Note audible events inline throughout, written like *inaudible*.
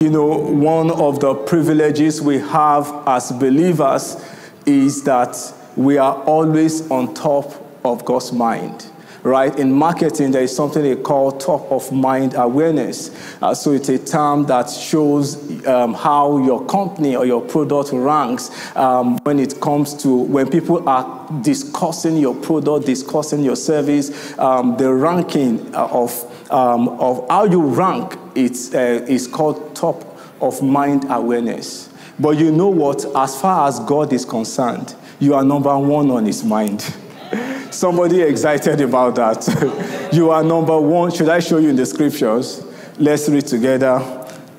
You know, one of the privileges we have as believers is that we are always on top of God's mind right? In marketing, there is something they call top of mind awareness. Uh, so it's a term that shows um, how your company or your product ranks um, when it comes to when people are discussing your product, discussing your service, um, the ranking of, um, of how you rank it's, uh, is called top of mind awareness. But you know what? As far as God is concerned, you are number one on his mind. *laughs* Somebody excited about that. *laughs* you are number one. Should I show you in the scriptures? Let's read together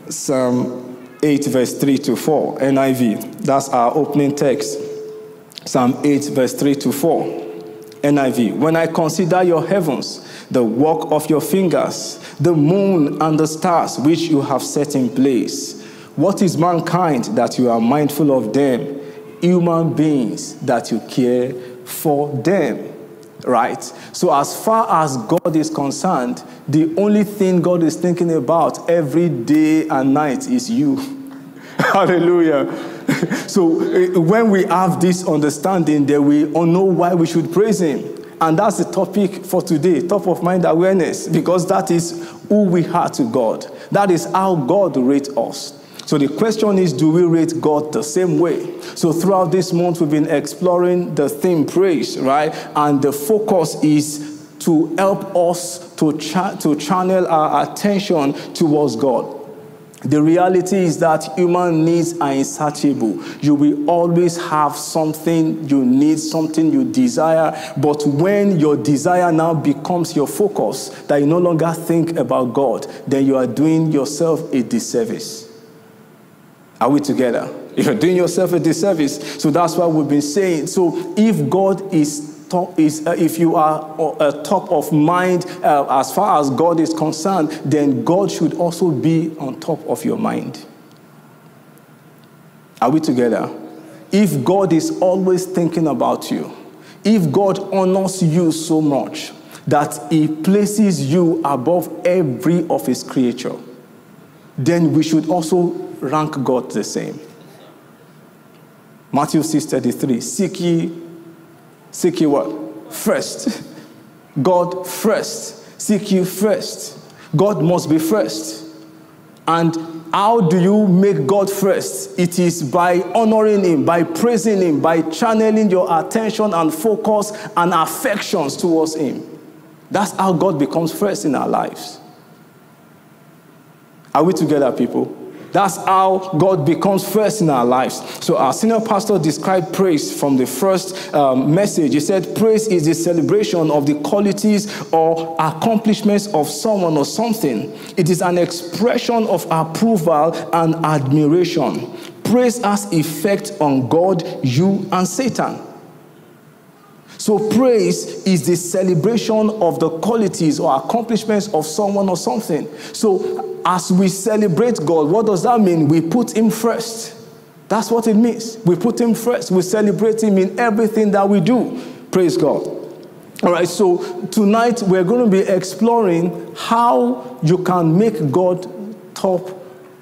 Psalm 8, verse 3 to 4, NIV. That's our opening text. Psalm 8, verse 3 to 4, NIV. When I consider your heavens, the work of your fingers, the moon and the stars which you have set in place, what is mankind that you are mindful of them? Human beings that you care for them right? So, as far as God is concerned, the only thing God is thinking about every day and night is you. *laughs* Hallelujah. *laughs* so, eh, when we have this understanding, then we all know why we should praise Him. And that's the topic for today top of mind awareness, because that is who we are to God. That is how God rates us. So the question is do we rate God the same way? So throughout this month, we've been exploring the theme praise, right? And the focus is to help us to, cha- to channel our attention towards God. The reality is that human needs are insatiable. You will always have something you need, something you desire. But when your desire now becomes your focus, that you no longer think about God, then you are doing yourself a disservice. Are we together? *laughs* You're doing yourself a disservice. So that's why we've been saying. So if God is top, is uh, if you are uh, top of mind uh, as far as God is concerned, then God should also be on top of your mind. Are we together? If God is always thinking about you, if God honors you so much that He places you above every of His creature, then we should also rank God the same. Matthew 6:33. Seek ye, seek you what? First. God first. Seek you first. God must be first. And how do you make God first? It is by honoring Him, by praising Him, by channeling your attention and focus and affections towards Him. That's how God becomes first in our lives. Are we together, people? That's how God becomes first in our lives. So, our senior pastor described praise from the first um, message. He said, Praise is the celebration of the qualities or accomplishments of someone or something, it is an expression of approval and admiration. Praise has effect on God, you, and Satan. So, praise is the celebration of the qualities or accomplishments of someone or something. So, as we celebrate God, what does that mean? We put Him first. That's what it means. We put Him first. We celebrate Him in everything that we do. Praise God. All right, so tonight we're going to be exploring how you can make God top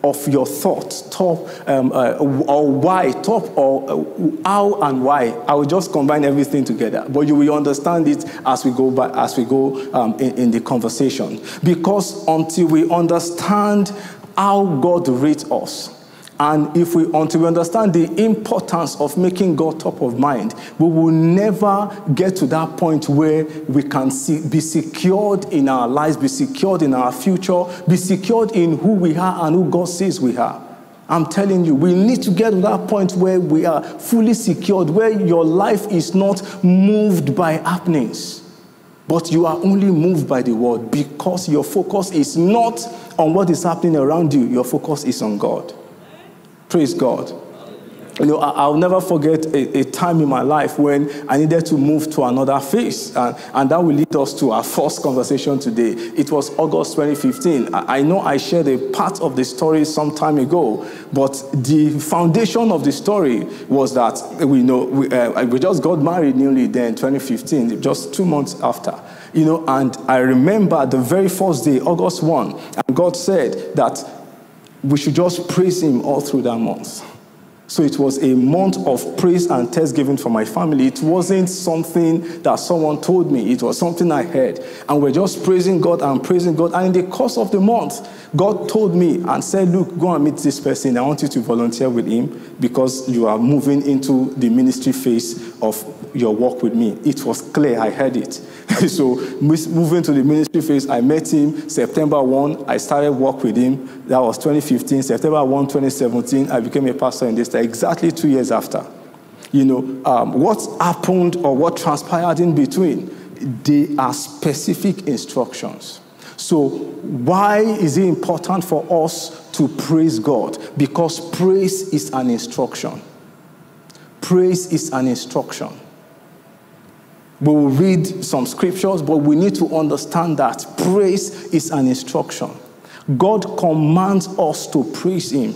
of your thoughts, top um, uh, or why, top or uh, how and why. I will just combine everything together, but you will understand it as we go by, as we go um, in, in the conversation. Because until we understand how God rates us, and if we, until we understand the importance of making God top of mind, we will never get to that point where we can see, be secured in our lives, be secured in our future, be secured in who we are and who God says we are. I'm telling you, we need to get to that point where we are fully secured, where your life is not moved by happenings, but you are only moved by the word because your focus is not on what is happening around you, your focus is on God. Praise God. You know, I'll never forget a, a, time in my life when I needed to move to another phase. And, and that will lead us to our first conversation today. It was August 2015. I, I know I shared a part of the story some time ago, but the foundation of the story was that we know we, uh, we just got married newly then, 2015, just two months after. You know, and I remember the very first day, August 1, and God said that we should just praise Him all through that month. So it was a month of praise and thanksgiving for my family. It wasn't something that someone told me, it was something I heard. And we're just praising God and praising God. And in the course of the month, God told me and said, Look, go and meet this person. I want you to volunteer with him because you are moving into the ministry phase of your work with me. It was clear, I heard it. *laughs* so, moving to the ministry phase, I met him September 1. I started work with him. That was 2015. September 1, 2017, I became a pastor in this exactly two years after. You know, um, what happened or what transpired in between, they are specific instructions. So, why is it important for us to praise God? Because praise is an instruction. Praise is an instruction. We will read some scriptures, but we need to understand that praise is an instruction. God commands us to praise Him.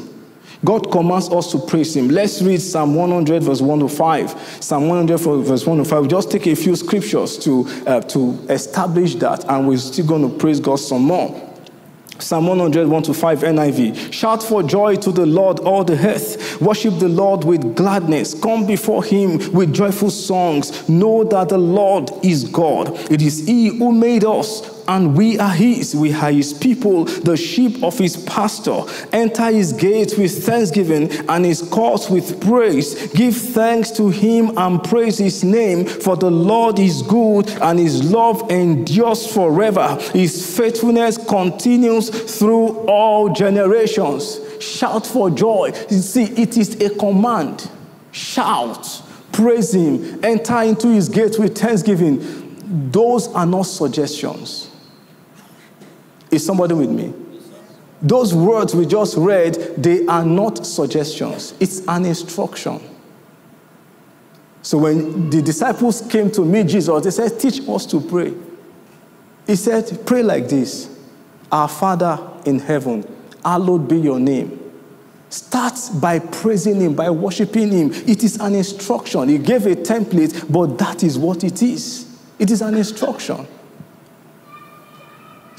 God commands us to praise Him. Let's read Psalm 100, verse 1 to 5. Psalm 100, verse 1 to 5. We'll just take a few scriptures to, uh, to establish that, and we're still going to praise God some more. Psalm 100, 1 to 5 NIV. Shout for joy to the Lord, all the earth. Worship the Lord with gladness. Come before him with joyful songs. Know that the Lord is God. It is he who made us and we are his. We are his people, the sheep of his pasture. Enter his gates with thanksgiving and his courts with praise. Give thanks to him and praise his name, for the Lord is good and his love endures forever. His faithfulness continues through all generations. Shout for joy. You see, it is a command. Shout, praise him, enter into his gates with thanksgiving. Those are not suggestions. Is somebody with me? Those words we just read, they are not suggestions, it's an instruction. So when the disciples came to meet Jesus, they said, Teach us to pray. He said, Pray like this Our Father in heaven, hallowed be your name. Start by praising Him, by worshiping Him. It is an instruction. He gave a template, but that is what it is. It is an instruction.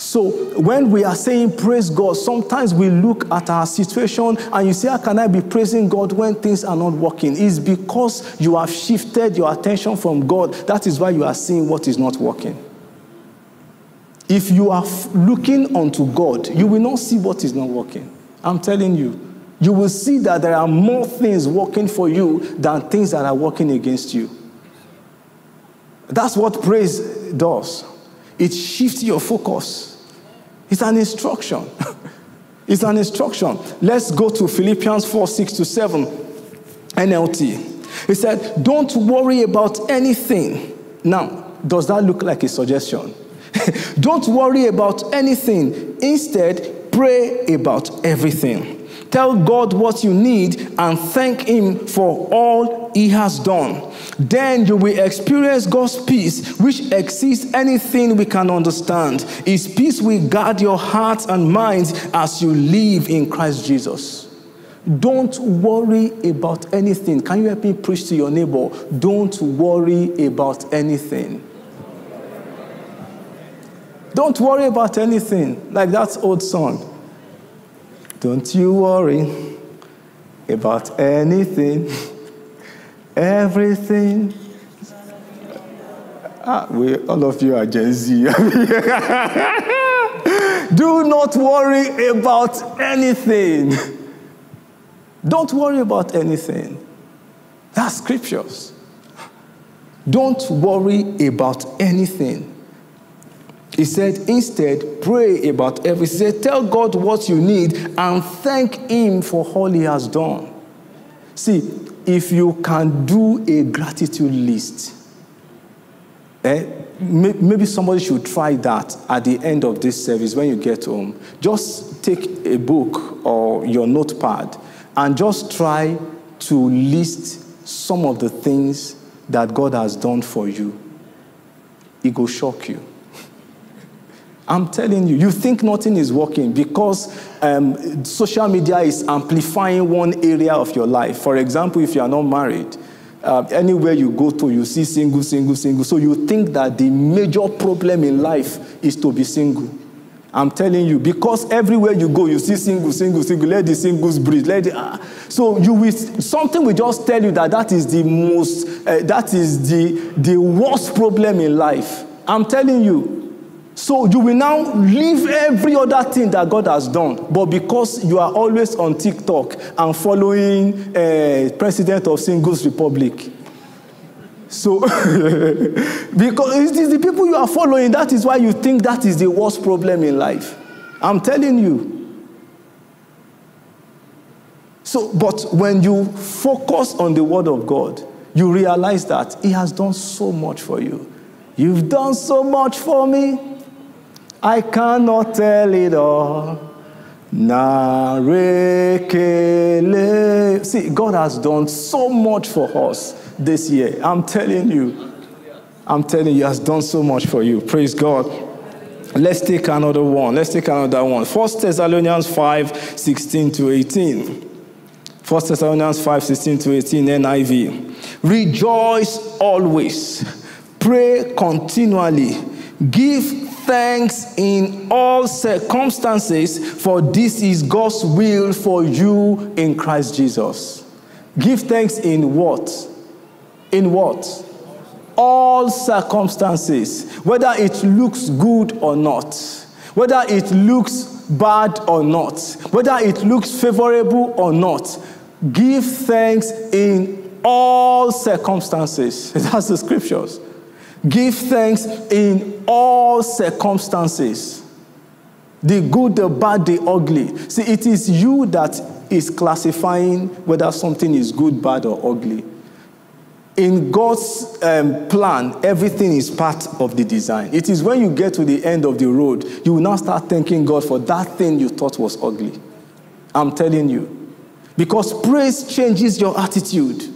So when we are saying praise God, sometimes we look at our situation and you say, How can I be praising God when things are not working? It's because you have shifted your attention from God. That is why you are seeing what is not working. If you are looking unto God, you will not see what is not working. I'm telling you. You will see that there are more things working for you than things that are working against you. That's what praise does. It shifts your focus. It's an instruction. *laughs* it's an instruction. Let's go to Philippians 4 6 to 7, NLT. He said, Don't worry about anything. Now, does that look like a suggestion? *laughs* Don't worry about anything. Instead, pray about everything. Tell God what you need and thank Him for all He has done. Then you will experience God's peace, which exceeds anything we can understand. His peace will guard your hearts and minds as you live in Christ Jesus. Don't worry about anything. Can you help me preach to your neighbor? Don't worry about anything. Don't worry about anything. Like that old song. Don't you worry about anything, *laughs* everything. Ah, we, all of you are Gen Z. *laughs* Do not worry about anything. Don't worry about anything. That's scriptures. Don't worry about anything. He said, instead, pray about everything. He said, tell God what you need and thank Him for all He has done. See, if you can do a gratitude list, eh, maybe somebody should try that at the end of this service when you get home. Just take a book or your notepad and just try to list some of the things that God has done for you. It will shock you. I'm telling you, you think nothing is working because um, social media is amplifying one area of your life. For example, if you are not married, uh, anywhere you go to, you see single, single, single. So you think that the major problem in life is to be single. I'm telling you, because everywhere you go, you see single, single, single. Let the singles breathe. Let the, ah. So you will something will just tell you that that is the most, uh, that is the the worst problem in life. I'm telling you. So you will now leave every other thing that God has done, but because you are always on TikTok and following uh, President of Singles Republic. So, *laughs* because it is the people you are following, that is why you think that is the worst problem in life. I'm telling you. So, but when you focus on the Word of God, you realize that He has done so much for you. You've done so much for me. I cannot tell it all. Narekele. See, God has done so much for us this year. I'm telling you. I'm telling you, has done so much for you. Praise God. Let's take another one. Let's take another one. First Thessalonians 5 16 to 18. First Thessalonians 5 16 to 18, NIV. Rejoice always, pray continually, give thanks in all circumstances, for this is God's will for you in Christ Jesus. Give thanks in what? In what? All circumstances, whether it looks good or not, whether it looks bad or not, whether it looks favorable or not, give thanks in all circumstances. *laughs* That's the scriptures. Give thanks in all circumstances. The good, the bad, the ugly. See, it is you that is classifying whether something is good, bad, or ugly in God's um, plan, everything is part of the design. It is when you get to the end of the road, you will now start thanking God for that thing you thought was ugly. I'm telling you. Because praise changes your attitude.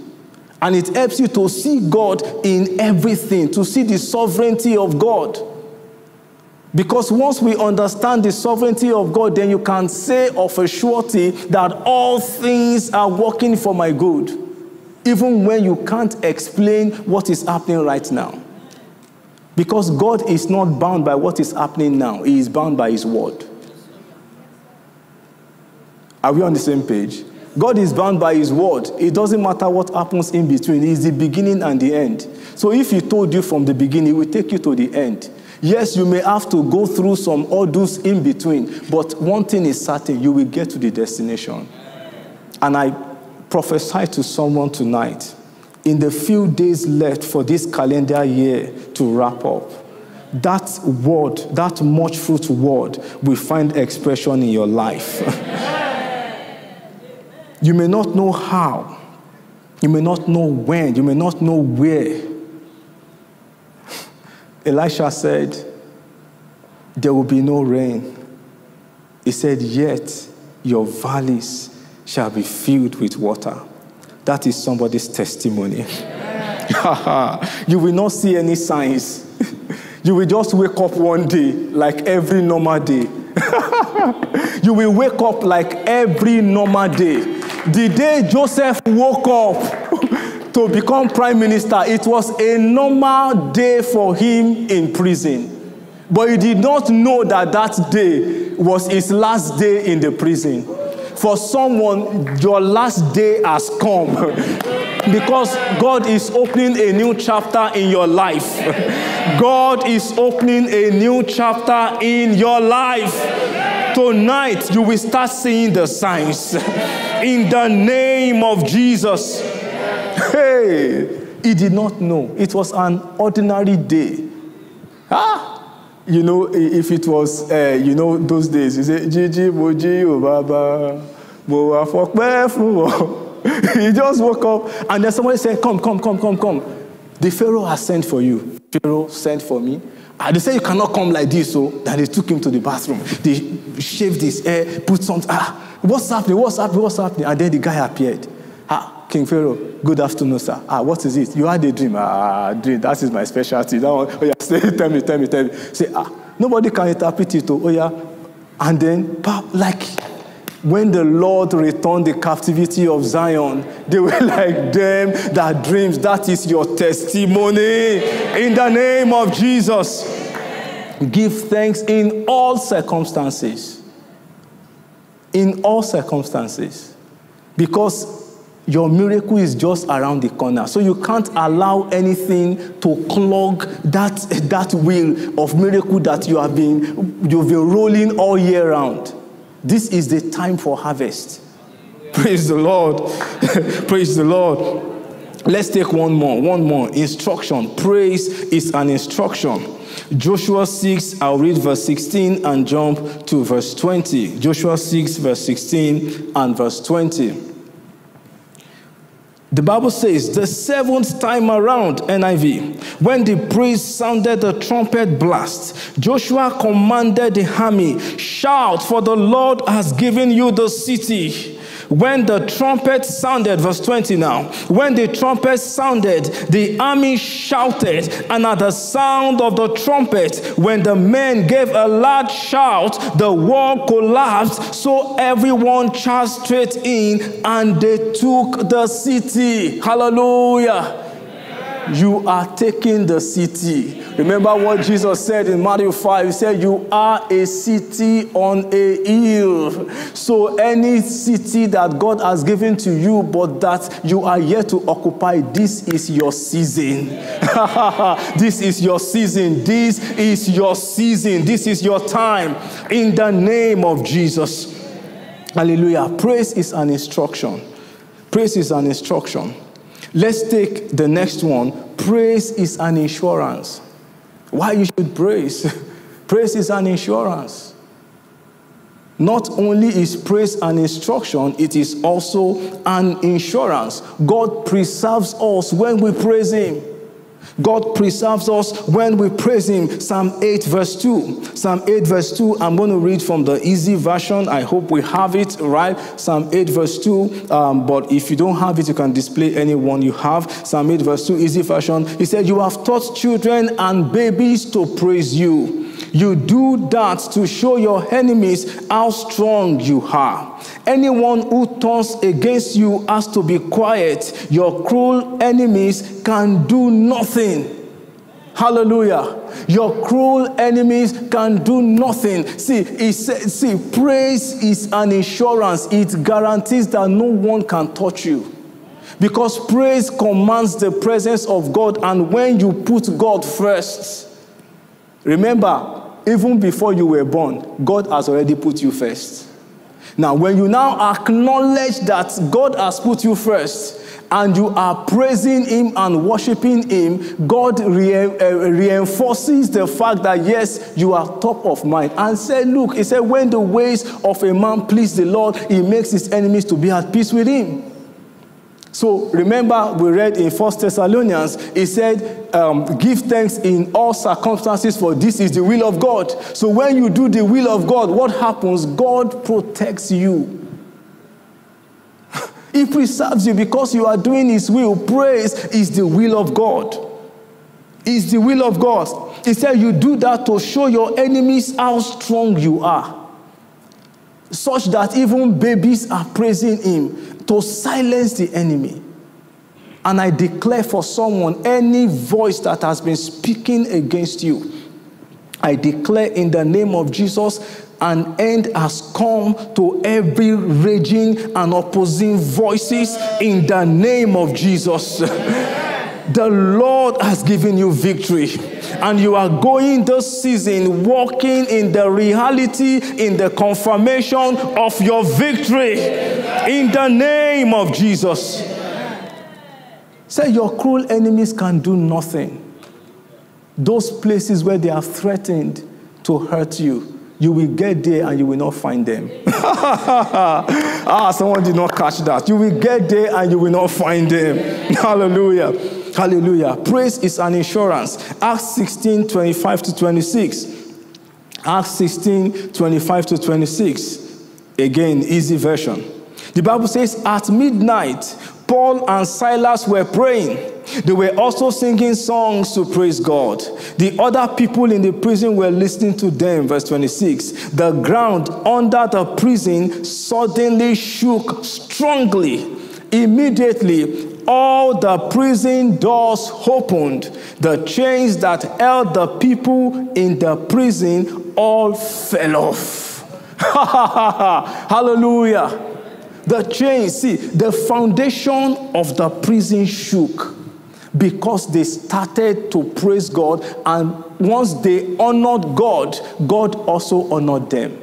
And it helps you to see God in everything, to see the sovereignty of God. Because once we understand the sovereignty of God, then you can say of a surety that all things are working for my good even when you can't explain what is happening right now. Because God is not bound by what is happening now, He is bound by His word. Are we on the same page? God is bound by His word. It doesn't matter what happens in between, He is the beginning and the end. So if He told you from the beginning, He will take you to the end. Yes, you may have to go through some orders in between, but one thing is certain you will get to the destination. And I prophesy to someone tonight in the few days left for this calendar year to wrap up. That word, that much fruit word, will find expression in your life. *laughs* you may not know how, you may not know when, you may not know where. *laughs* Elisha said, There will be no rain. He said, Yet your valleys shall be filled with water. That is somebody's testimony. *laughs* you will not see any signs. *laughs* you will just wake up one day like every normal day. you will wake up like every normal day. The day Joseph woke up to become prime minister, it was a normal day for him in prison. But he did not know that that day was his last day in the prison for someone, your last day has come. *laughs* because God is opening a new chapter in your life. *laughs* God is opening a new chapter in your life. Tonight, you will start seeing the signs. In the name of Jesus. Hey, he did not know. It was an ordinary day. Ah, you know, if it was, uh, you know, those days, you say, Gigi, Moji, Obaba. fún *laughs* he just woke up and then somebody said come come come come come the pharaoh has sent for you pharaoh sent for me and they say you cannot come like this so then they took him to the bathroom. They shaved his hair put some ah what's happening what's happening what's happening? And then the guy appeared. Ah king pharaoh good afternoon sir. Ah what is it? You had a dream. Ah dream that is my specialty. That one oh yeah *laughs* say tell me tell me tell me. Say ah nobody can interpret it oh, yeah. And then like when the Lord returned the captivity of Zion, they were *laughs* like them that dreams. That is your testimony in the name of Jesus. Give thanks in all circumstances. In all circumstances. Because your miracle is just around the corner. So you can't allow anything to clog that, that wheel of miracle that you have been, you've been rolling all year round. This is the time for harvest. Praise the Lord. *laughs* Praise the Lord. Let's take one more. One more. Instruction. Praise is an instruction. Joshua 6, I'll read verse 16 and jump to verse 20. Joshua 6, verse 16 and verse 20. The Bible says, the seventh time around, NIV, when the priest sounded the trumpet blast, Joshua commanded the army, Shout, for the Lord has given you the city. When the trumpet sounded, verse 20 now, when the trumpet sounded, the army shouted, and at the sound of the trumpet, when the men gave a loud shout, the wall collapsed, so everyone charged straight in, and they took the city. Hallelujah. You are taking the city. Remember what Jesus said in Matthew 5? He said, You are a city on a hill. So, any city that God has given to you, but that you are yet to occupy, this is your season. *laughs* this is your season. This is your season. This is your time. In the name of Jesus. Hallelujah. Praise is an instruction. Praise is an instruction. Let's take the next one. Praise is an insurance. Why you should praise? *laughs* praise is an insurance. Not only is praise an instruction, it is also an insurance. God preserves us when we praise Him. God preserves us when we praise Him. Psalm 8, verse 2. Psalm 8, verse 2. I'm going to read from the easy version. I hope we have it right. Psalm 8, verse 2. Um, but if you don't have it, you can display any one you have. Psalm 8, verse 2, easy version. He said, You have taught children and babies to praise you. You do that to show your enemies how strong you are. Anyone who turns against you has to be quiet. Your cruel enemies can do nothing. Hallelujah. Your cruel enemies can do nothing. See, see, praise is an insurance. It guarantees that no one can touch you. Because praise commands the presence of God, and when you put God first, remember, even before you were born, God has already put you first. Now, when you now acknowledge that God has put you first, and you are praising Him and worshiping Him, God re- uh, reinforces the fact that yes, you are top of mind. And said, Look, He said, when the ways of a man please the Lord, He makes his enemies to be at peace with Him. So remember, we read in First Thessalonians, he said, um, Give thanks in all circumstances, for this is the will of God. So when you do the will of God, what happens? God protects you. *laughs* he preserves you because you are doing His will. Praise is the will of God. Is the will of God. He said, You do that to show your enemies how strong you are, such that even babies are praising Him to silence the enemy. And I declare for someone any voice that has been speaking against you, I declare in the name of Jesus an end has come to every raging and opposing voices in the name of Jesus. *laughs* the Lord has given you victory and you are going this season walking in the reality, in the confirmation of your victory in the name of Jesus. Say, your cruel enemies can do nothing. Those places where they are threatened to hurt you, you will get there and you will not find them. *laughs* ah, someone did not catch that. You will get there and you will not find them. *laughs* Hallelujah. Hallelujah. Praise is an insurance. Acts 16 25 to 26. Acts 16 25 to 26. Again, easy version. The Bible says, At midnight, Paul and Silas were praying. They were also singing songs to praise God. The other people in the prison were listening to them. Verse 26. The ground under the prison suddenly shook strongly. Immediately, all the prison doors opened. The chains that held the people in the prison all fell off. *laughs* Hallelujah. The chain, see, the foundation of the prison shook because they started to praise God, and once they honored God, God also honored them.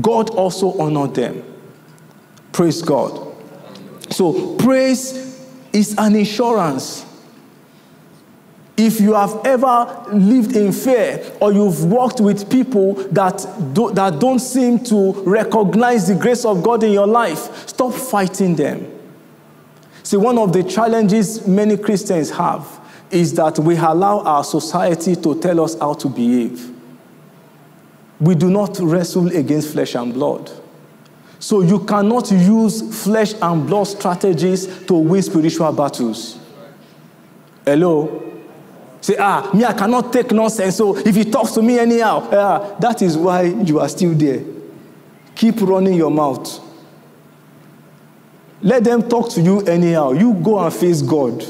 God also honored them. Praise God. So, praise is an insurance. If you have ever lived in fear or you've walked with people that, do, that don't seem to recognize the grace of God in your life, stop fighting them. See, one of the challenges many Christians have is that we allow our society to tell us how to behave. We do not wrestle against flesh and blood. So you cannot use flesh and blood strategies to win spiritual battles. Hello? Say, ah, me, I cannot take nonsense. So if he talks to me anyhow, uh, that is why you are still there. Keep running your mouth. Let them talk to you anyhow. You go and face God.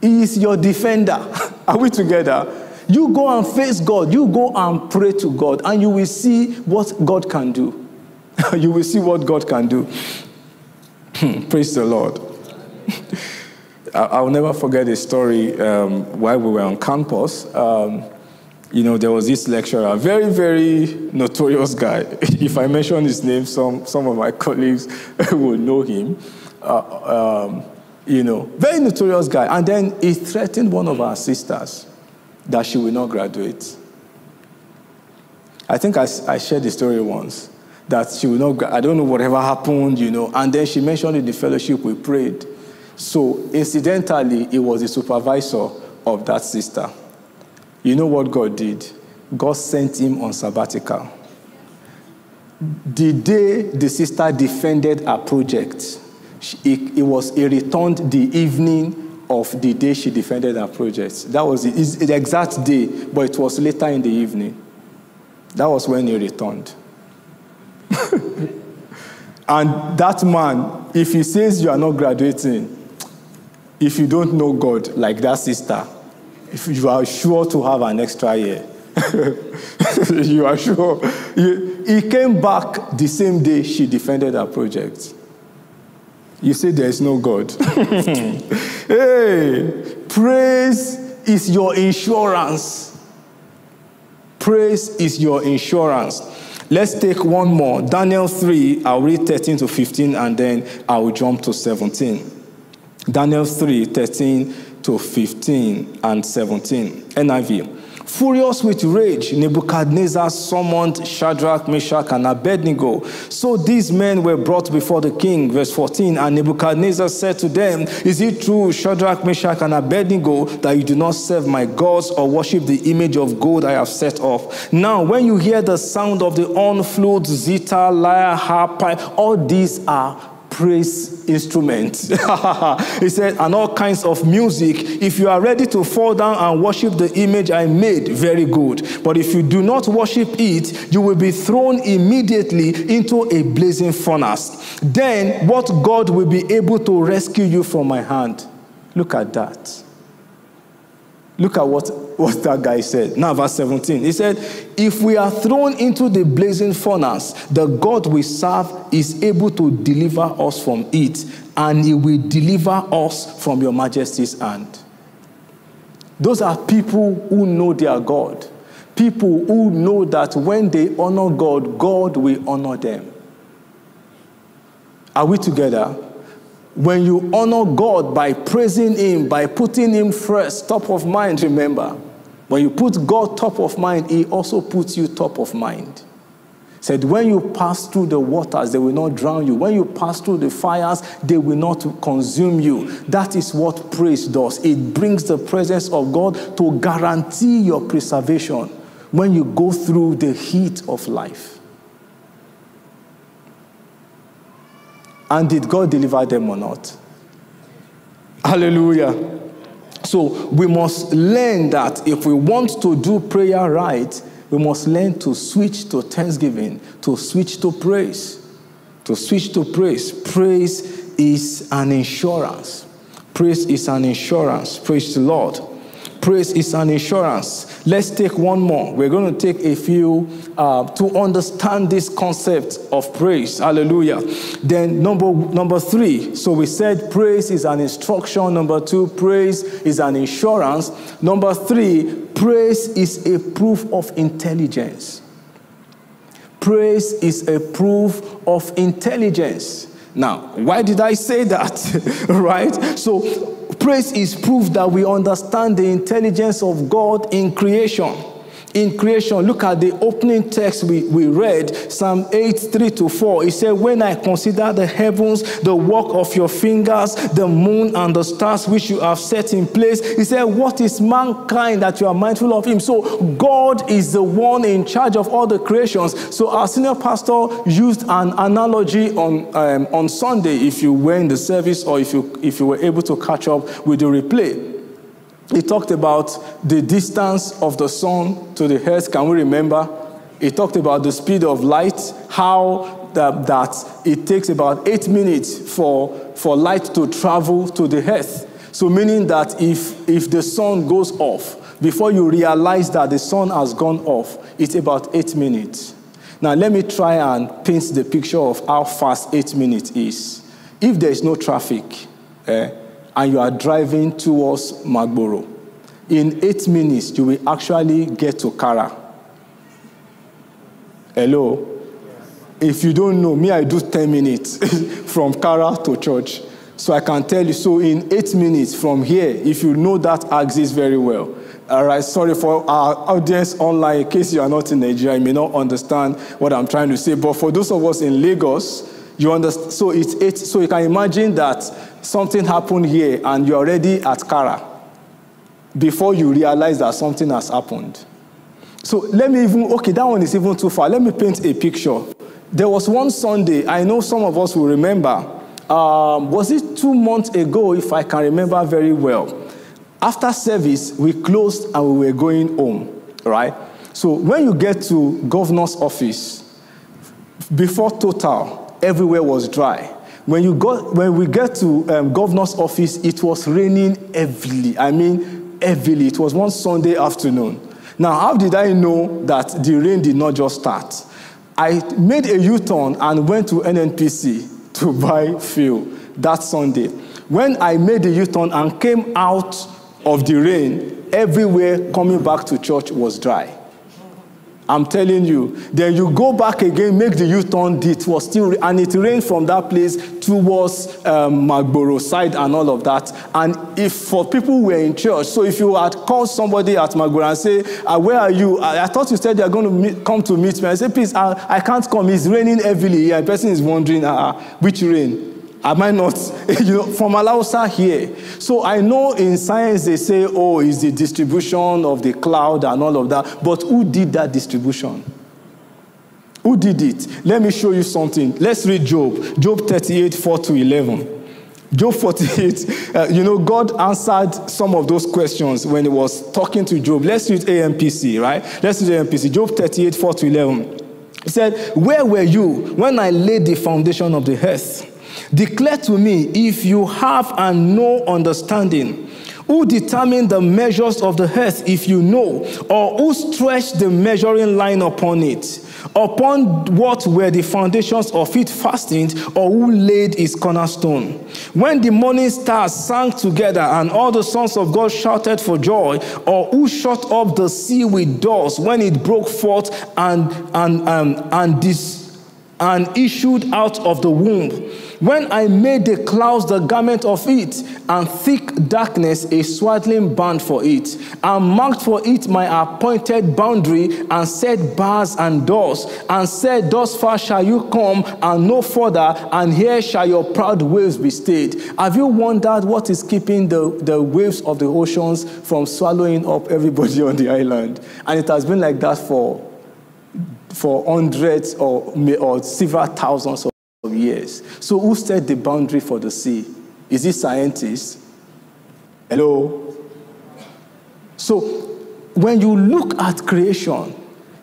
He is your defender. *laughs* are we together? You go and face God. You go and pray to God, and you will see what God can do. *laughs* you will see what God can do. *laughs* Praise the Lord. I'll never forget a story um, while we were on campus. Um, you know, there was this lecturer, a very, very notorious guy. *laughs* if I mention his name, some, some of my colleagues *laughs* will know him. Uh, um, you know, very notorious guy. And then he threatened one of our sisters that she will not graduate. I think I, I shared the story once that she will not, I don't know whatever happened, you know. And then she mentioned in the fellowship we prayed so, incidentally, he was the supervisor of that sister. You know what God did? God sent him on sabbatical. The day the sister defended her project, it, was he returned the evening of the day she defended her project. That was the, the exact day, but it was later in the evening. That was when he returned. *laughs* and that man, if he says you are not graduating, if you don't know God like that sister, if you are sure to have an extra year, *laughs* you are sure. he came back the same day she defended her project. You say there is no God. *laughs* hey, praise is your insurance. Praise is your insurance. Let's take one more. Daniel 3, I'll read 13 to 15 and then I'll jump to 17. Daniel 3 13 to 15 and 17. NIV. Furious with rage, Nebuchadnezzar summoned Shadrach, Meshach, and Abednego. So these men were brought before the king. Verse 14. And Nebuchadnezzar said to them, Is it true, Shadrach, Meshach, and Abednego, that you do not serve my gods or worship the image of gold I have set up? Now, when you hear the sound of the horn, flute, zither, lyre, harp, all these are praise instrument. *laughs* he said, and all kinds of music. If you are ready to fall down and worship the image I made, very good. But if you do not worship it, you will be thrown immediately into a blazing furnace. Then what God will be able to rescue you from my hand? Look at that. Look at what, what that guy said. Now, verse 17. He said, If we are thrown into the blazing furnace, the God we serve is able to deliver us from it, and he will deliver us from your majesty's hand. Those are people who know their God. People who know that when they honor God, God will honor them. Are we together? When you honor God by praising Him, by putting Him first, top of mind, remember. When you put God top of mind, He also puts you top of mind. Said, when you pass through the waters, they will not drown you. When you pass through the fires, they will not consume you. That is what praise does. It brings the presence of God to guarantee your preservation when you go through the heat of life. And did God deliver them or not? Hallelujah. So we must learn that if we want to do prayer right, we must learn to switch to thanksgiving, to switch to praise. To switch to praise, praise is an insurance. Praise is an insurance. Praise the Lord. Praise is an insurance. Let's take one more. We're going to take a few uh, to understand this concept of praise. Hallelujah. Then number number three. So we said praise is an instruction. Number two, praise is an insurance. Number three, praise is a proof of intelligence. Praise is a proof of intelligence. Now, why did I say that? *laughs* right? So praise is proof that we understand the intelligence of God in creation in creation. Look at the opening text we, we read, Psalm 8, 3 to 4. It said, When I consider the heavens, the work of your fingers, the moon and the stars which you have set in place, he said, What is mankind that you are mindful of him? So God is the one in charge of all the creations. So our senior pastor used an analogy on, um, on Sunday, if you were in the service or if you, if you were able to catch up with the replay. He talked about the distance of the sun to the earth. Can we remember? He talked about the speed of light, how that, that it takes about eight minutes for, for light to travel to the earth. So, meaning that if, if the sun goes off, before you realize that the sun has gone off, it's about eight minutes. Now, let me try and paint the picture of how fast eight minutes is. If there is no traffic, eh, and you are driving towards Magboro, in eight minutes, you will actually get to Kara. Hello? If you don't know, me, I do 10 minutes *laughs* from Kara to church. So I can tell you, so in eight minutes from here, if you know that axis very well, all right, sorry for our audience online, in case you are not in Nigeria, you may not understand what I'm trying to say. But for those of us in Lagos, you understand? So it's eight, so you can imagine that something happened here and you're already at Kara before you realize that something has happened. So let me even, okay, that one is even too far. Let me paint a picture. There was one Sunday, I know some of us will remember. Um, was it two months ago, if I can remember very well? After service, we closed and we were going home, right? So when you get to governor's office, before total, everywhere was dry. When, you got, when we get to um, governor's office, it was raining heavily. I mean, heavily. It was one Sunday afternoon. Now, how did I know that the rain did not just start? I made a U turn and went to NNPC to *laughs* buy fuel that Sunday. When I made the U turn and came out of the rain, everywhere coming back to church was dry. I'm telling you. Then you go back again, make the U-turn. It was still, and it rained from that place towards um, Magboro side and all of that. And if for people who were in church, so if you had called somebody at Magboro and say, uh, "Where are you?" I, I, thought you said you're going to meet, come to meet me. I said, "Please, I, I can't come. It's raining heavily." Yeah, the person is wondering, uh, "Which rain?" Am I not? *laughs* you know, from Alausa here. So I know in science they say, oh, it's the distribution of the cloud and all of that. But who did that distribution? Who did it? Let me show you something. Let's read Job. Job 38, 4 to 11. Job 48, uh, you know, God answered some of those questions when he was talking to Job. Let's read AMPC, right? Let's read AMPC. Job 38, 4 to 11. He said, Where were you when I laid the foundation of the earth? Declare to me if you have and know understanding. Who determined the measures of the earth if you know, or who stretched the measuring line upon it? Upon what were the foundations of it fastened, or who laid its cornerstone? When the morning stars sang together and all the sons of God shouted for joy, or who shut up the sea with doors when it broke forth and, and, um, and, dis, and issued out of the womb? When I made the clouds the garment of it, and thick darkness a swaddling band for it, and marked for it my appointed boundary, and set bars and doors, and said, Thus far shall you come, and no further, and here shall your proud waves be stayed. Have you wondered what is keeping the, the waves of the oceans from swallowing up everybody *laughs* on the island? And it has been like that for, for hundreds or, or several thousands of of years. So, who set the boundary for the sea? Is it scientists? Hello? So, when you look at creation,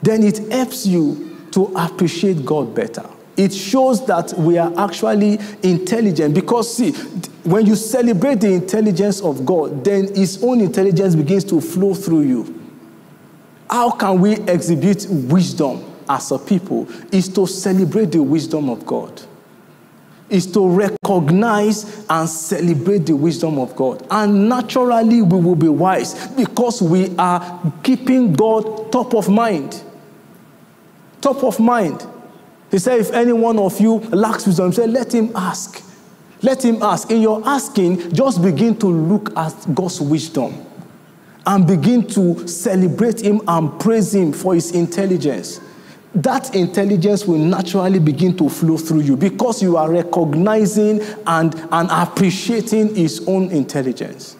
then it helps you to appreciate God better. It shows that we are actually intelligent because, see, when you celebrate the intelligence of God, then His own intelligence begins to flow through you. How can we exhibit wisdom as a people? Is to celebrate the wisdom of God is to recognize and celebrate the wisdom of God. And naturally, we will be wise because we are keeping God top of mind. Top of mind. He said, if any one of you lacks wisdom, he said, let him ask. Let him ask. In your asking, just begin to look at God's wisdom and begin to celebrate him and praise him for his intelligence that intelligence will naturally begin to flow through you because you are recognizing and, and appreciating his own intelligence.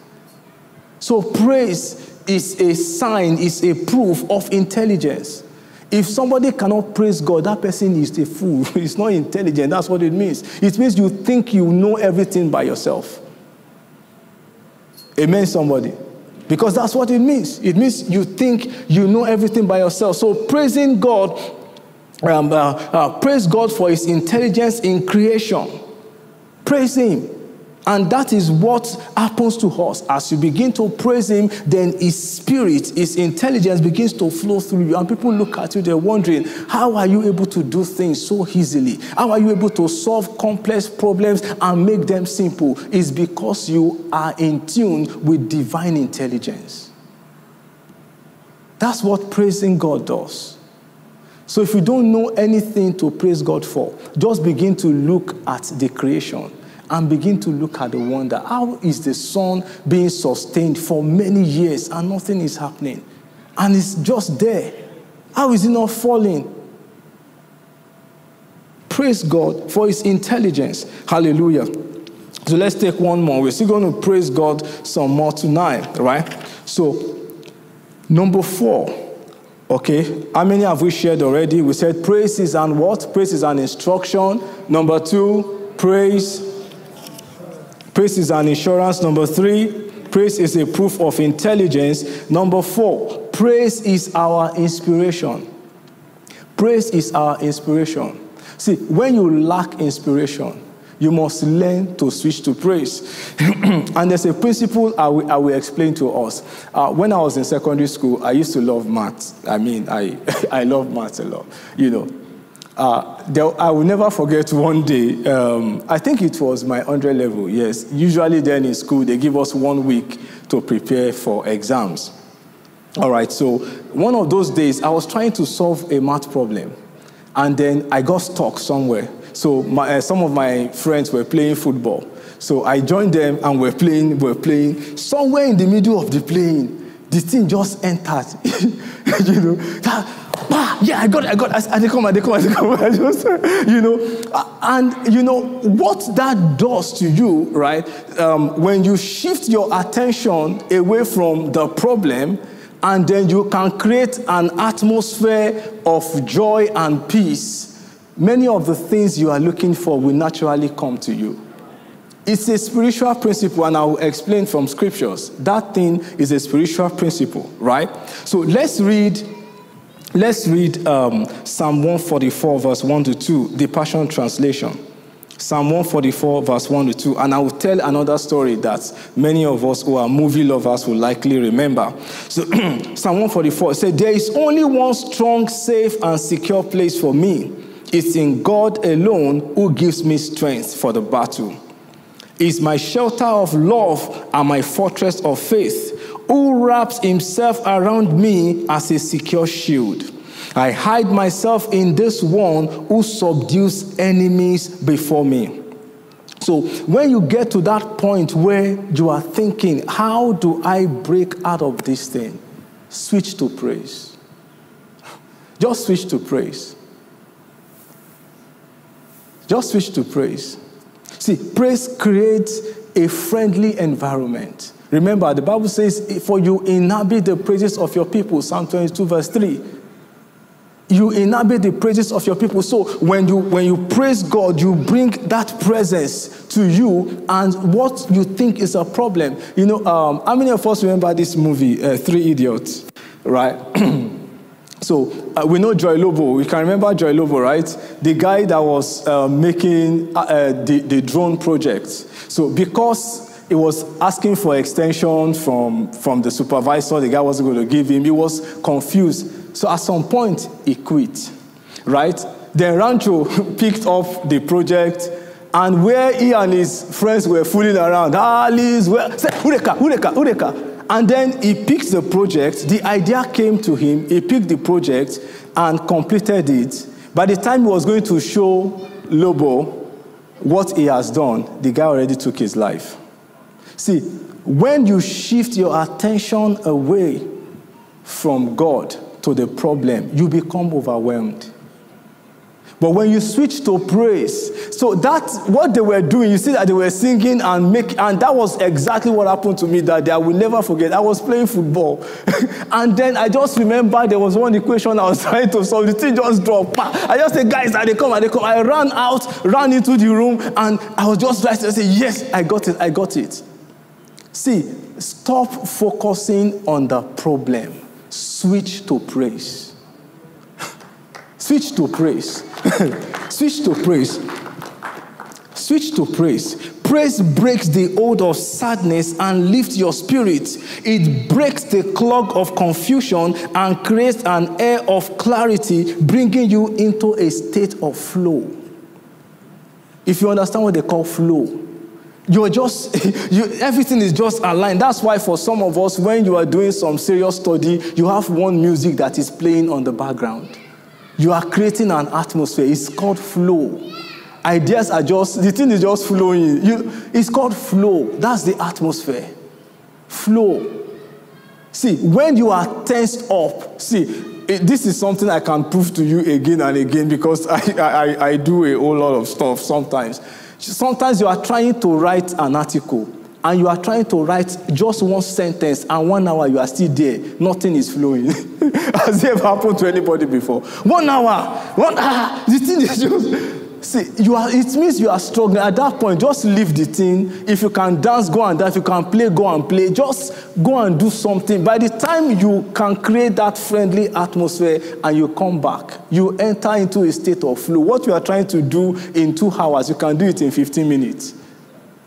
So, praise is a sign, is a proof of intelligence. If somebody cannot praise God, that person is a fool. *laughs* He's not intelligent. That's what it means. It means you think you know everything by yourself. Amen, somebody. Because that's what it means. It means you think you know everything by yourself. So, praising God um, uh, uh, praise God for his intelligence in creation. Praise him. And that is what happens to us. As you begin to praise Him, then His spirit, His intelligence begins to flow through you. And people look at you, they're wondering, how are you able to do things so easily? How are you able to solve complex problems and make them simple? It's because you are in tune with divine intelligence. That's what praising God does. So if you don't know anything to praise God for, just begin to look at the creation and begin to look at the wonder. How is the sun being sustained for many years and nothing is happening? And it's just there. How is it not falling? Praise God for his intelligence. Hallelujah. So let's take one more. We're still going to praise God some more tonight, right? So, number four Okay, how many have we shared already? We said praise is an what? Praise is an instruction. Number two, praise. Praise is an insurance. Number three, praise is a proof of intelligence. Number four, praise is our inspiration. Praise is our inspiration. See, when you lack inspiration, you must learn to switch to praise. *clears throat* and there's a principle I will, I will explain to us. Uh, when I was in secondary school, I used to love maths. I mean, I, *laughs* I love maths a lot, you know. Uh, there, I will never forget one day, um, I think it was my 100 level, yes. Usually then in school, they give us one week to prepare for exams. All right, so one of those days, I was trying to solve a math problem, and then I got stuck somewhere. So my, uh, some of my friends were playing football. So I joined them and we're playing, we're playing. Somewhere in the middle of the playing, the thing just entered. *laughs* you know, that, bah, yeah, I got it, I got it. I, I come, I come, I come. *laughs* I just, you know, and you know what that does to you, right? Um, when you shift your attention away from the problem, and then you can create an atmosphere of joy and peace many of the things you are looking for will naturally come to you. It's a spiritual principle, and I will explain from scriptures. That thing is a spiritual principle, right? So let's read. Let's read um, Psalm 144, verse 1 to 2, the Passion Translation. Psalm 144, verse 1 to 2. And I will tell another story that many of us who are movie lovers will likely remember. So, *clears throat* Psalm 144 said, There is only one strong, safe, and secure place for me it's in God alone who gives me strength for the battle. Is my shelter of love and my fortress of faith, who wraps himself around me as a secure shield. I hide myself in this one who subdues enemies before me. So, when you get to that point where you are thinking, How do I break out of this thing? Switch to praise. Just switch to praise. Just switch to praise. See, praise creates a friendly environment. Remember, the Bible says, For you inhabit the praises of your people, Psalm 22, verse 3. You inhabit the praises of your people. So when you when you praise God, you bring that presence to you, and what you think is a problem. You know, um, how many of us remember this movie, uh, Three Idiots? Right? *clears throat* So uh, we know Joy Lobo. We can remember Joy Lobo, right? The guy that was uh, making uh, uh, the, the drone project. So because he was asking for extension from, from the supervisor, the guy wasn't going to give him. He was confused. So at some point, he quit, right? Then Rancho *laughs* picked up the project, and where he and his friends were fooling around, Alice, where, say, Ureka, Ureka, Ureka. And then he picked the project. The idea came to him. He picked the project and completed it. By the time he was going to show Lobo what he has done, the guy already took his life. See, when you shift your attention away from God to the problem, you become overwhelmed. But when you switch to praise, so that's what they were doing. You see that they were singing and make, and that was exactly what happened to me that day. I will never forget. I was playing football, *laughs* and then I just remember there was one equation I was *laughs* trying to solve. The thing just dropped. I just said, "Guys, are they come? Are they come?" I ran out, ran into the room, and I was just trying to say, "Yes, I got it. I got it." See, stop focusing on the problem. Switch to praise. Switch to praise. *laughs* Switch to praise. Switch to praise. Praise breaks the hold of sadness and lifts your spirit. It breaks the clog of confusion and creates an air of clarity, bringing you into a state of flow. If you understand what they call flow, you're just *laughs* you, everything is just aligned that's why for some of us when you are doing some serious study you have one music that is playing on the background you are creating an atmosphere. It's called flow. Ideas are just, the thing is just flowing. You, it's called flow. That's the atmosphere. Flow. See, when you are tensed up, see, it, this is something I can prove to you again and again because I, I, I do a whole lot of stuff sometimes. Sometimes you are trying to write an article and you are trying to write just one sentence and one hour you are still there, nothing is flowing. *laughs* Has it ever happened to anybody before? One hour, one hour, the thing is just. See, you are, it means you are struggling. At that point, just leave the thing. If you can dance, go and dance. If you can play, go and play. Just go and do something. By the time you can create that friendly atmosphere and you come back, you enter into a state of flow. What you are trying to do in two hours, you can do it in 15 minutes.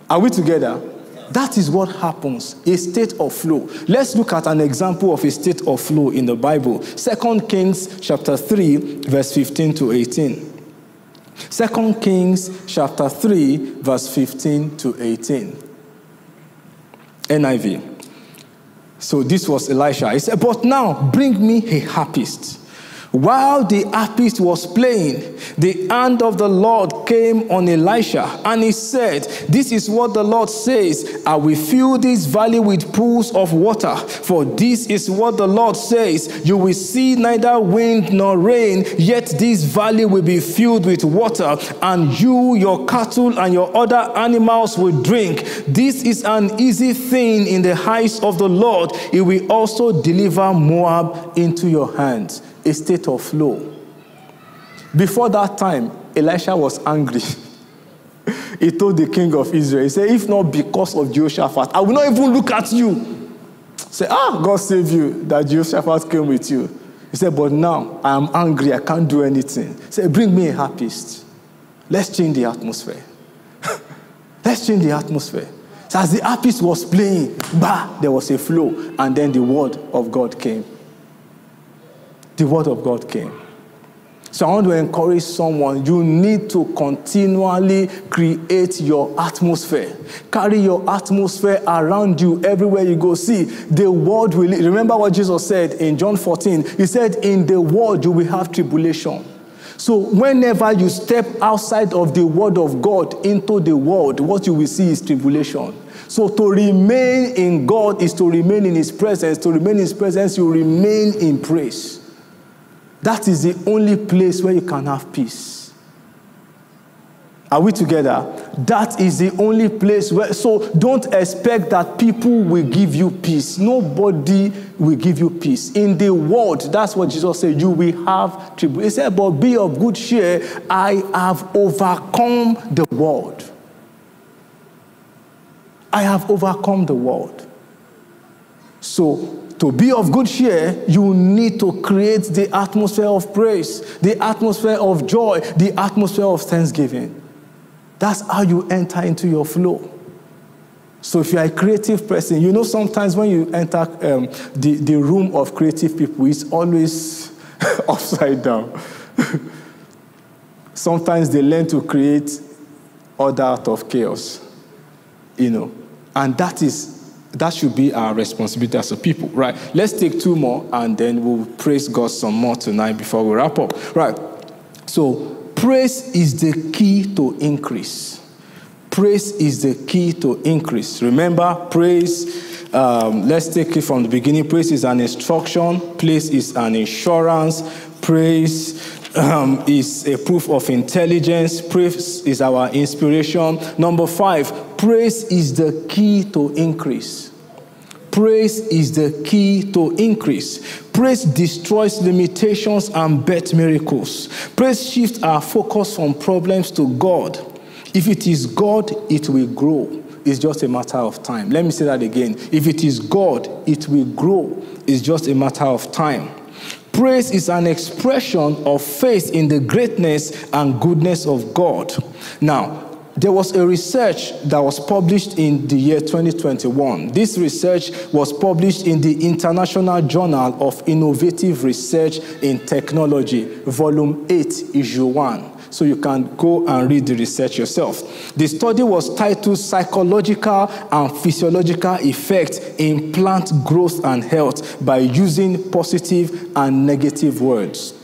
Are we together? That is what happens, a state of flow. Let's look at an example of a state of flow in the Bible. Second Kings chapter 3, verse 15 to 18. Second Kings chapter 3, verse 15 to 18. NIV. So this was Elisha. He said, But now bring me a harpist while the harpist was playing, the hand of the Lord came on Elisha, and he said, This is what the Lord says I will fill this valley with pools of water. For this is what the Lord says You will see neither wind nor rain, yet this valley will be filled with water, and you, your cattle, and your other animals will drink. This is an easy thing in the eyes of the Lord. He will also deliver Moab into your hands a state of flow. Before that time, Elisha was angry. *laughs* he told the king of Israel, he said, If not because of Jehoshaphat, I will not even look at you. Say, Ah, God save you that Jehoshaphat came with you. He said, But now I am angry, I can't do anything. He said, Bring me a harpist. Let's change the atmosphere. *laughs* Let's change the atmosphere. So as the harpist was playing, bah, there was a flow, and then the word of God came the word of God came. So I want to encourage someone, you need to continually create your atmosphere. Carry your atmosphere around you everywhere you go. See, the world will, remember what Jesus said in John 14? He said, In the world you will have tribulation. So whenever you step outside of the word of God into the world, what you will see is tribulation. So to remain in God is to remain in his presence. To remain in his presence, you remain in praise. That is the only place where you can have peace. Are we together? That is the only place where, so don't expect that people will give you peace. Nobody will give you peace. In the world, that's what Jesus said, you will have trouble. He said, but be of good cheer, I have overcome the world. I have overcome the world. So to be of good cheer, you need to create the atmosphere of praise, the atmosphere of joy, the atmosphere of thanksgiving. That's how you enter into your flow. So if you're a creative person, you know sometimes when you enter um, the, the room of creative people, it's always *laughs* upside down. *laughs* sometimes they learn to create order out of chaos, you know. And that is that should be our responsibility as a people, right? Let's take two more and then we'll praise God some more tonight before we wrap up, right? So, praise is the key to increase. Praise is the key to increase. Remember, praise, um, let's take it from the beginning. Praise is an instruction, praise is an insurance, praise um, is a proof of intelligence. Praise is our inspiration. Number five, praise is the key to increase. Praise is the key to increase. Praise destroys limitations and birth miracles. Praise shifts our focus from problems to God. If it is God, it will grow. It's just a matter of time. Let me say that again. If it is God, it will grow. It's just a matter of time. Praise is an expression of faith in the greatness and goodness of God. Now, there was a research that was published in the year 2021. This research was published in the International Journal of Innovative Research in Technology, Volume 8, Issue 1 so you can go and read the research yourself. The study was titled Psychological and Physiological Effects in Plant Growth and Health by using positive and negative words.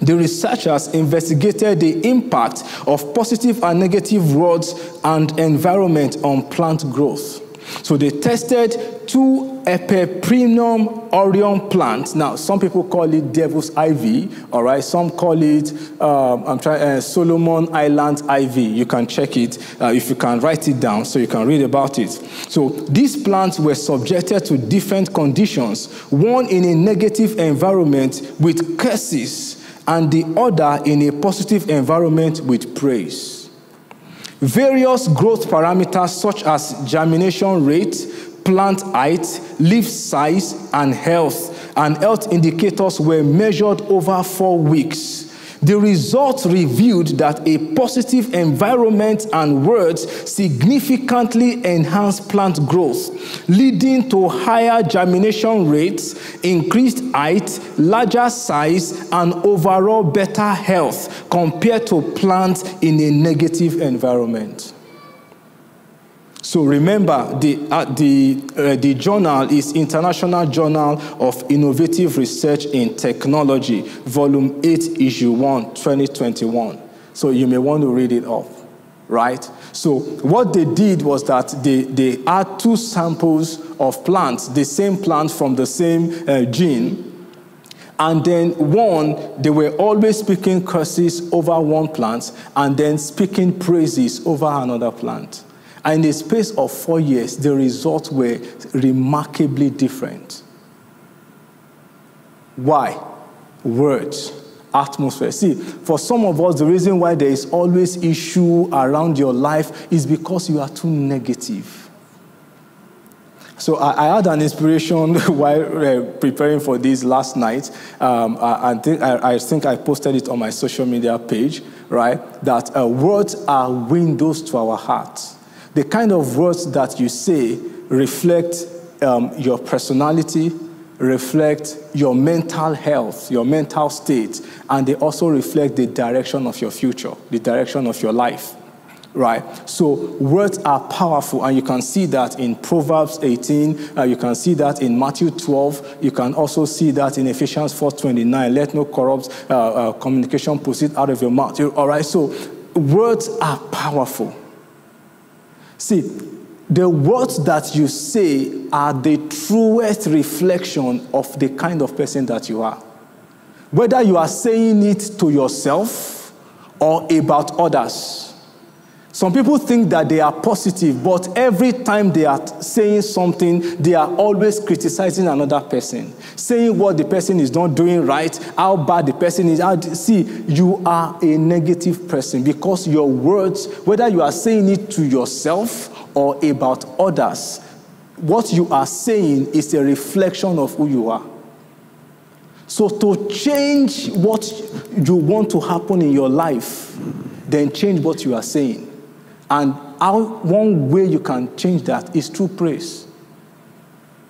The researchers investigated the impact of positive and negative words and environment on plant growth. So they tested two Epipremnum aureum plants. Now, some people call it devil's ivy, all right? Some call it, um, I'm trying, uh, Solomon Island ivy. You can check it uh, if you can write it down so you can read about it. So these plants were subjected to different conditions, one in a negative environment with curses, and the other in a positive environment with praise. Various growth parameters such as germination rate, plant height, leaf size, and health, and health indicators were measured over four weeks. The results revealed that a positive environment and words significantly enhance plant growth, leading to higher germination rates, increased height, larger size, and overall better health compared to plants in a negative environment. So remember, the, uh, the, uh, the journal is International Journal of Innovative Research in Technology, Volume 8, Issue 1, 2021. So you may want to read it off, right? So what they did was that they, they had two samples of plants, the same plant from the same uh, gene, and then one, they were always speaking curses over one plant and then speaking praises over another plant. And in the space of four years, the results were remarkably different. Why? Words, atmosphere. See, for some of us, the reason why there is always issue around your life is because you are too negative. So I, I had an inspiration *laughs* while uh, preparing for this last night. Um, I, I, think, I, think I posted it on my social media page, right? That uh, words are windows to our hearts the kind of words that you say reflect um, your personality, reflect your mental health, your mental state, and they also reflect the direction of your future, the direction of your life. Right? So, words are powerful, and you can see that in Proverbs 18, uh, you can see that in Matthew 12, you can also see that in Ephesians 4:29. Let no corrupt uh, uh, communication proceed out of your mouth. All right? So, words are powerful. See, the words that you say are the truest reflection of the kind of person that you are. Whether you are saying it to yourself or about others. Some people think that they are positive, but every time they are saying something, they are always criticizing another person, saying what the person is not doing right, how bad the person is. See, you are a negative person because your words, whether you are saying it to yourself or about others, what you are saying is a reflection of who you are. So, to change what you want to happen in your life, then change what you are saying. And how, one way you can change that is through praise.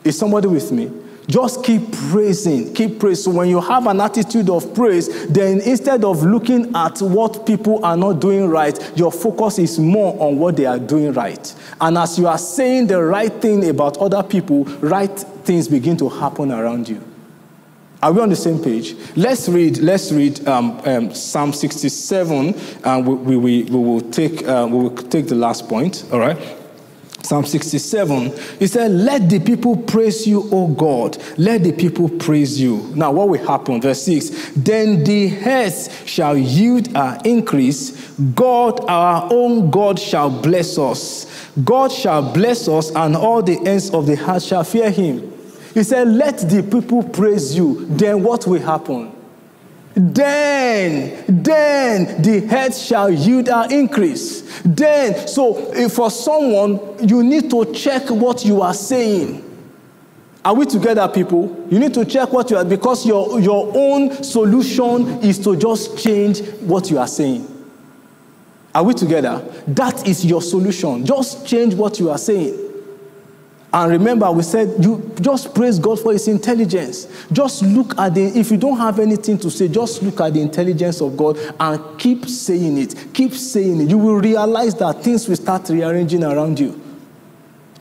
Is somebody with me? Just keep praising, keep praising. So when you have an attitude of praise, then instead of looking at what people are not doing right, your focus is more on what they are doing right. And as you are saying the right thing about other people, right things begin to happen around you. Are we on the same page? Let's read. Let's read um, um, Psalm 67, and we, we, we, we will take uh, we will take the last point. All right. Psalm 67, he said, Let the people praise you, O God. Let the people praise you. Now, what will happen? Verse 6 Then the earth shall yield our increase. God, our own God, shall bless us. God shall bless us, and all the ends of the earth shall fear him. He said, Let the people praise you. Then what will happen? Then, then the head shall yield our increase. Then, so if for someone, you need to check what you are saying. Are we together, people? You need to check what you are, because your, your own solution is to just change what you are saying. Are we together? That is your solution. Just change what you are saying. And remember, we said you just praise God for his intelligence. Just look at the, if you don't have anything to say, just look at the intelligence of God and keep saying it. Keep saying it. You will realize that things will start rearranging around you.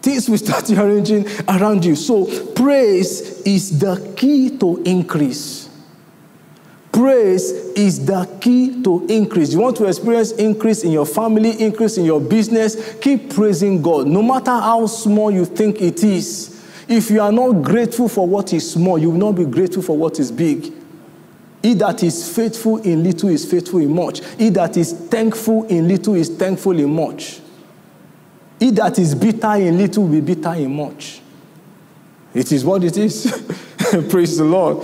Things will start *laughs* rearranging around you. So, praise is the key to increase. Praise is the key to increase. You want to experience increase in your family, increase in your business, keep praising God. No matter how small you think it is. If you are not grateful for what is small, you will not be grateful for what is big. He that is faithful in little is faithful in much. He that is thankful in little is thankful in much. He that is bitter in little will be bitter in much. It is what it is. *laughs* Praise the Lord.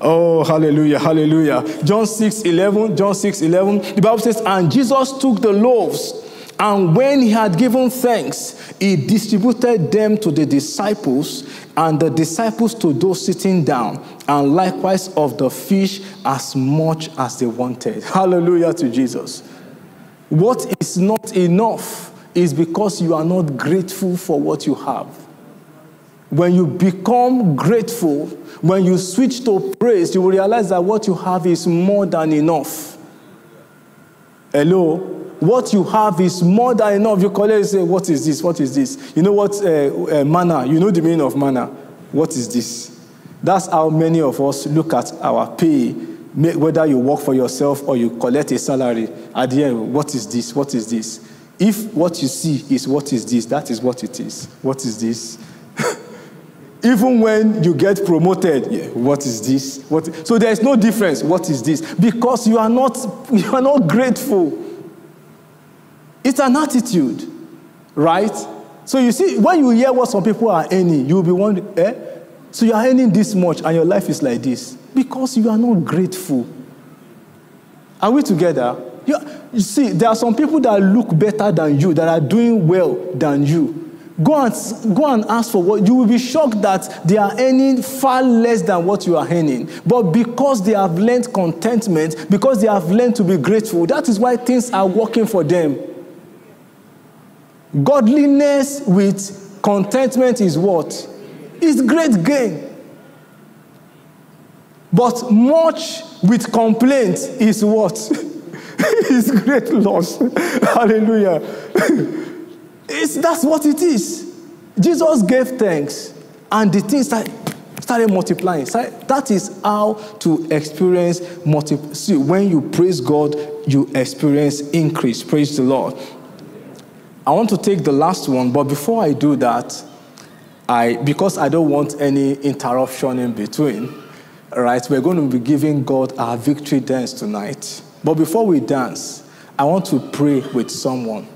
Oh, hallelujah, hallelujah. John 6 11, John 6 11. The Bible says, And Jesus took the loaves, and when he had given thanks, he distributed them to the disciples, and the disciples to those sitting down, and likewise of the fish as much as they wanted. Hallelujah to Jesus. What is not enough is because you are not grateful for what you have. When you become grateful, when you switch to praise, you will realize that what you have is more than enough. Hello? What you have is more than enough. You call it and say, What is this? What is this? You know what? Uh, uh, manna. You know the meaning of manna. What is this? That's how many of us look at our pay, whether you work for yourself or you collect a salary. At the end, what is this? What is this? If what you see is what is this, that is what it is. What is this? *laughs* Even when you get promoted, yeah, what is this? What, so there is no difference. What is this? Because you are not *laughs* you are not grateful. It's an attitude, right? So you see, when you hear what some people are earning, you'll be wondering, eh? So you are earning this much and your life is like this because you are not grateful. Are we together? You, you see, there are some people that look better than you, that are doing well than you. Go and, go and ask for what you will be shocked that they are earning far less than what you are earning. But because they have learned contentment, because they have learned to be grateful, that is why things are working for them. Godliness with contentment is what? Is great gain. But much with complaint is what? *laughs* is great loss. *laughs* Hallelujah. *laughs* It's, that's what it is. Jesus gave thanks, and the things started, started multiplying. That is how to experience multiply. See, when you praise God, you experience increase. Praise the Lord. I want to take the last one, but before I do that, I because I don't want any interruption in between, right? We're going to be giving God our victory dance tonight. But before we dance, I want to pray with someone.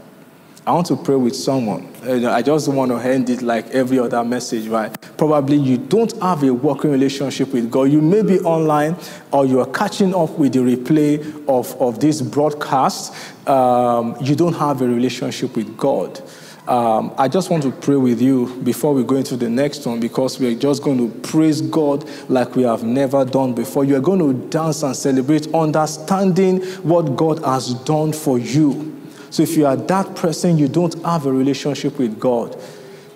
I want to pray with someone. I just want to end it like every other message, right? Probably you don't have a working relationship with God. You may be online or you are catching up with the replay of, of this broadcast. Um, you don't have a relationship with God. Um, I just want to pray with you before we go into the next one because we're just going to praise God like we have never done before. You're going to dance and celebrate, understanding what God has done for you. So if you are that person, you don't have a relationship with God.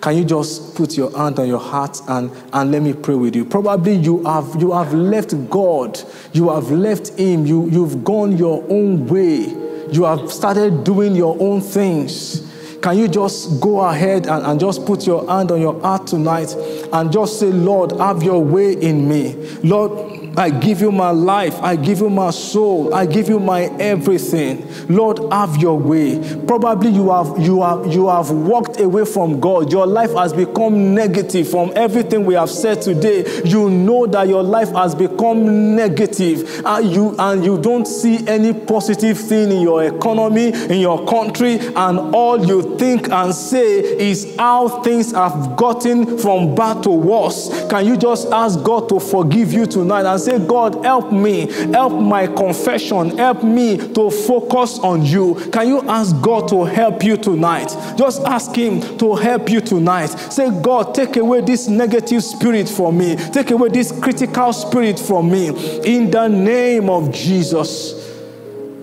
Can you just put your hand on your heart and, and let me pray with you? Probably you have you have left God, you have left Him, you, you've gone your own way, you have started doing your own things. Can you just go ahead and, and just put your hand on your heart tonight and just say, Lord, have your way in me. Lord, I give you my life. I give you my soul. I give you my everything. Lord, have your way. Probably you have you have you have walked away from God. Your life has become negative from everything we have said today. You know that your life has become negative. And you and you don't see any positive thing in your economy, in your country, and all you think and say is how things have gotten from bad to worse. Can you just ask God to forgive you tonight and say, God, help me, help my confession, help me to focus on you. Can you ask God to help you tonight? Just ask Him to help you tonight. Say, God, take away this negative spirit from me, take away this critical spirit from me in the name of Jesus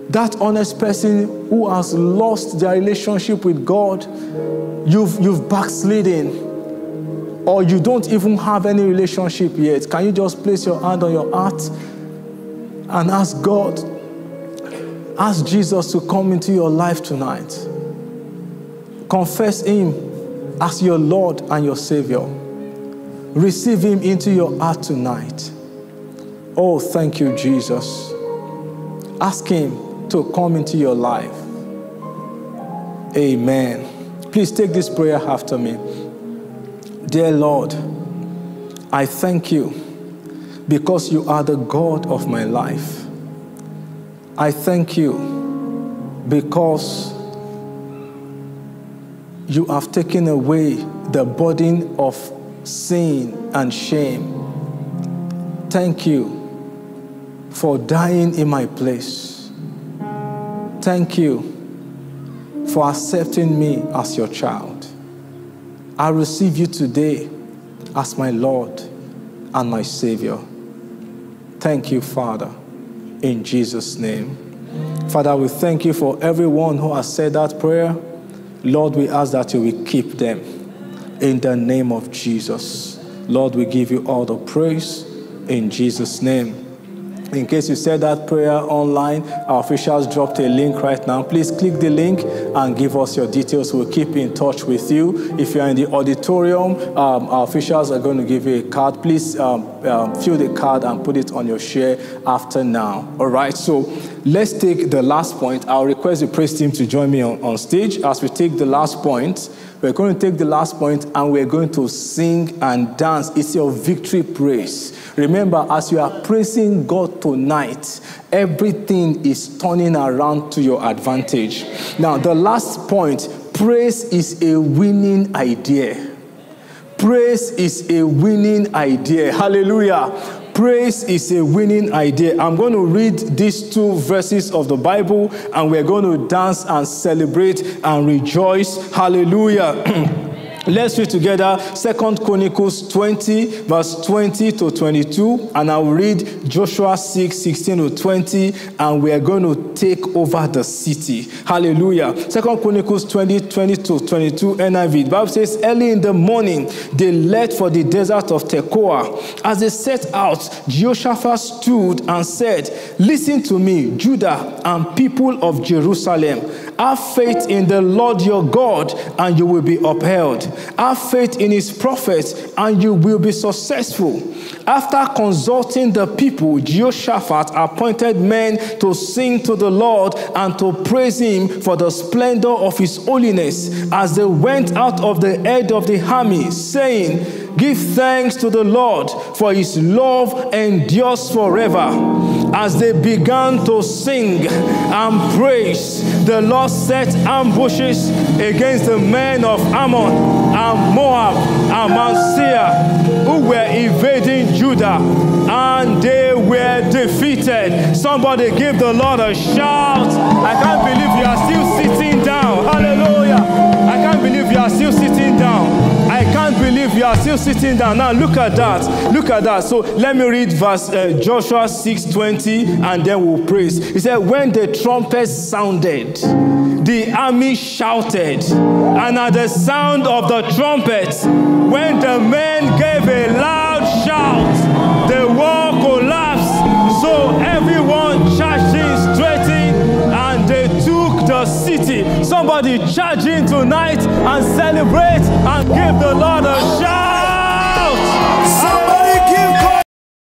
that honest person who has lost their relationship with God, you've, you've backslidden or you don't even have any relationship yet, can you just place your hand on your heart and ask God, ask Jesus to come into your life tonight? Confess Him as your Lord and your Savior. Receive Him into your heart tonight. Oh, thank you, Jesus. Ask Him to come into your life. Amen. Please take this prayer after me. Dear Lord, I thank you because you are the God of my life. I thank you because you have taken away the burden of sin and shame. Thank you for dying in my place. Thank you for accepting me as your child. I receive you today as my Lord and my Savior. Thank you, Father, in Jesus' name. Father, we thank you for everyone who has said that prayer. Lord, we ask that you will keep them in the name of Jesus. Lord, we give you all the praise in Jesus' name. In case you said that prayer online, our officials dropped a link right now. Please click the link and give us your details. We'll keep in touch with you. If you're in the auditorium, um, our officials are going to give you a card. Please um, um, fill the card and put it on your share after now. All right, so let's take the last point. I'll request the praise team to join me on, on stage as we take the last point. We're going to take the last point and we're going to sing and dance. It's your victory praise. Remember, as you are praising God tonight, everything is turning around to your advantage. Now, the last point praise is a winning idea. Praise is a winning idea. Hallelujah. Praise is a winning idea. I'm going to read these two verses of the Bible and we're going to dance and celebrate and rejoice. Hallelujah. *clears throat* Let's read together Second Chronicles 20, verse 20 to 22, and I'll read Joshua 6, 16 to 20, and we are going to take over the city. Hallelujah. Second Chronicles 20, 20 to 22, NIV. The Bible says, Early in the morning, they left for the desert of Tekoa. As they set out, Jehoshaphat stood and said, Listen to me, Judah and people of Jerusalem. Have faith in the Lord your God, and you will be upheld. Have faith in his prophets, and you will be successful. After consulting the people, Jehoshaphat appointed men to sing to the Lord and to praise him for the splendor of his holiness as they went out of the head of the army, saying, Give thanks to the Lord, for his love endures forever. As they began to sing and praise, the Lord set ambushes against the men of Ammon and Moab and Mount Seir who were invading Judah, and they were defeated. Somebody give the Lord a shout. I can't believe you are still sitting down. Hallelujah. I can't believe you are still sitting down. Now look at that. Look at that. So let me read verse uh, Joshua 6:20 and then we'll praise. He said, When the trumpet sounded, the army shouted, and at the sound of the trumpet, when the men gave a loud city. Somebody charge in tonight and celebrate and give the Lord a shout.